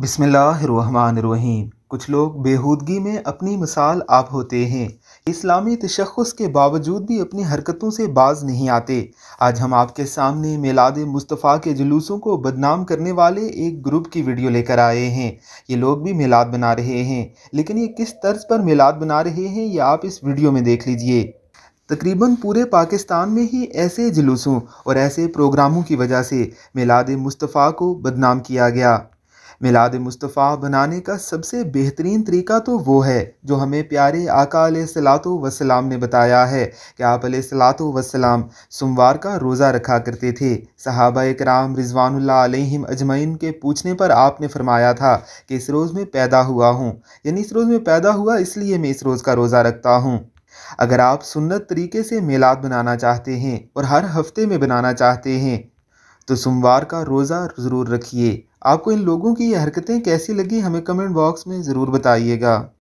बिसमीम कुछ लोग बेहूदगी में अपनी मिसाल आप होते हैं। इस्लामी तशख़स के बावजूद भी अपनी हरकतों से बाज नहीं आते। आज हम आपके सामने मिलाद मुस्तफ़ा के जुलूसों को बदनाम करने वाले एक ग्रुप की वीडियो लेकर आए हैं। ये लोग भी मिलाद बना रहे हैं। लेकिन ये किस तर्ज पर मिलाद बना रहे हैं, ये आप इस वीडियो में देख लीजिए। तकरीबन पूरे पाकिस्तान में ही ऐसे जुलूसों और ऐसे प्रोग्रामों की वजह से मिलाद मुस्तफ़ा को बदनाम किया गया। मिलाद मुस्तफ़ा बनाने का सबसे बेहतरीन तरीका तो वो है, जो हमें प्यारे आका सलातो वसलाम ने बताया है कि आप सलातो वसलाम सोमवार का रोज़ा रखा करते थे। सहाबा कराम रिजवान अजमैन के पूछने पर आपने फरमाया था कि इस रोज़ में पैदा हुआ हूँ, यानी इस रोज़ में पैदा हुआ इसलिए मैं इस रोज़ का रोज़ा रखता हूँ। अगर आप सुन्नत तरीके से मेलाद बनाना चाहते हैं और हर हफ़्ते में बनाना चाहते हैं तो सोमवार का रोज़ा ज़रूर रखिए। आपको इन लोगों की ये हरकतें कैसी लगी हमें कमेंट बॉक्स में ज़रूर बताइएगा।